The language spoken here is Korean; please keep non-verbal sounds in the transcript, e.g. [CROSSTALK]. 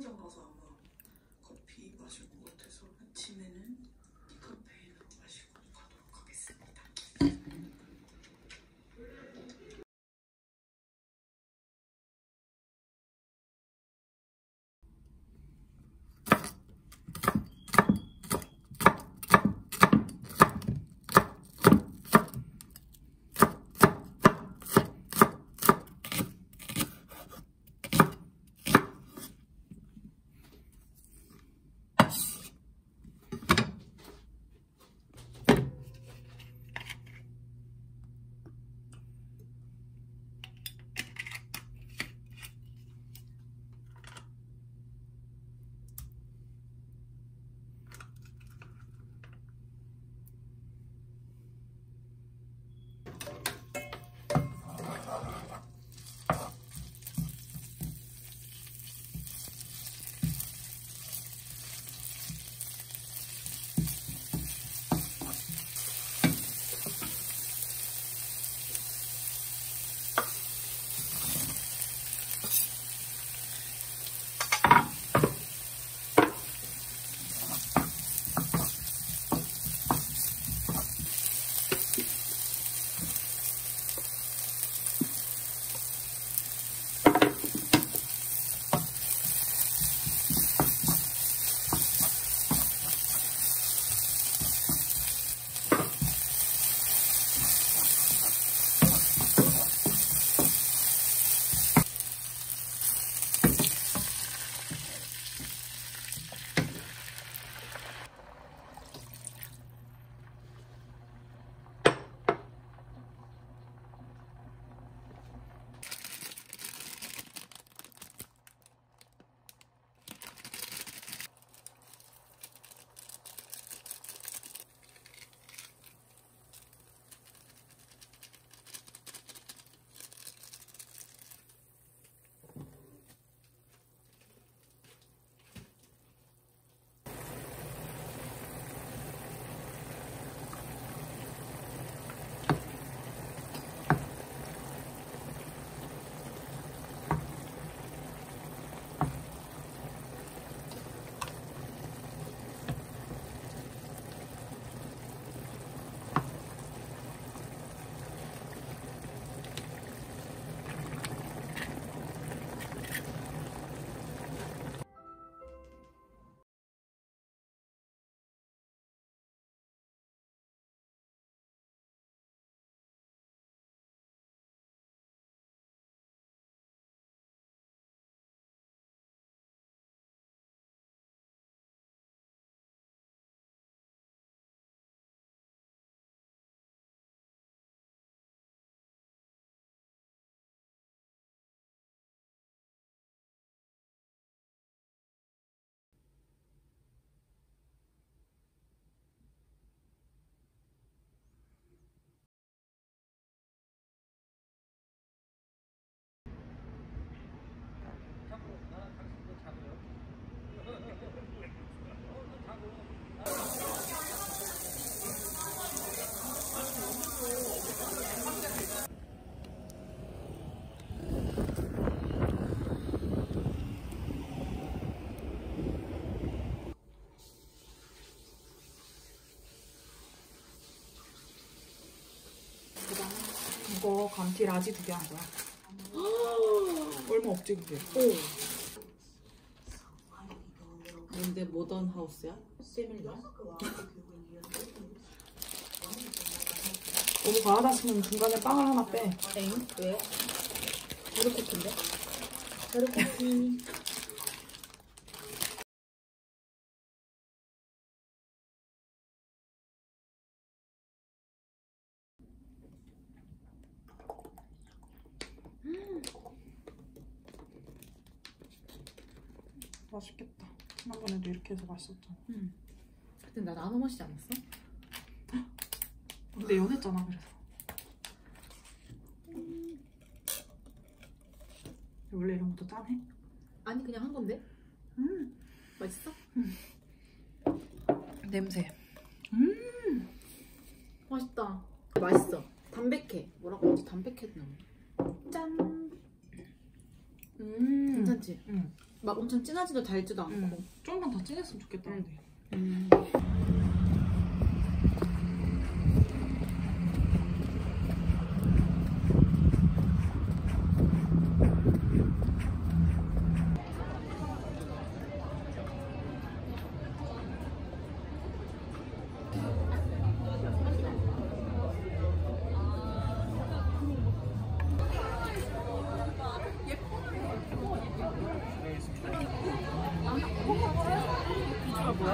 就告诉。 거 감티 라지 두 개 한 거야. [GASPS] 얼마 없지 그게. 오. 뭔데 모던 하우스야? 세밀리야? 너무 과하다 싶으면 중간에 빵을 하나 빼. 엥? 왜? 자르코트인데? 자르코트. 맛있겠다. 지난번에도 이렇게 해서 맛있었잖아. 응. 그때 나 나눠 마시지 않았어? 근데 연했잖아 그래서. 원래 이런 것도 짠해? 아니 그냥 한 건데? 음. 맛있어? 냄새. 맛있다. 맛있어. 담백해. 뭐라고 하지? 담백해 나무. 짠. 음. 괜찮지? 응. 막 엄청 진하지도 달지도 않고. 응. 좀만 더 진했으면 좋겠다. 응. 근데. 음.